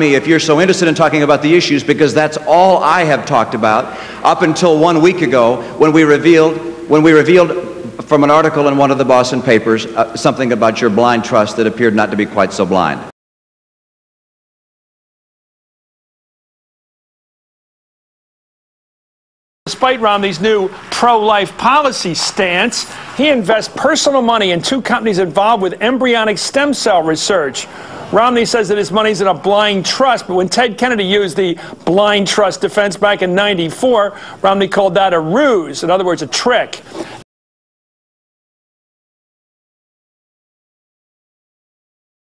me if you're so interested in talking about the issues because that's all I have talked about up until one week ago when we revealed when we revealed from an article in one of the Boston papers uh, something about your blind trust that appeared not to be quite so blind. Despite Romney's new pro-life policy stance, he invests personal money in two companies involved with embryonic stem cell research. Romney says that his money's in a blind trust, but when Ted Kennedy used the blind trust defense back in 94, Romney called that a ruse, in other words, a trick.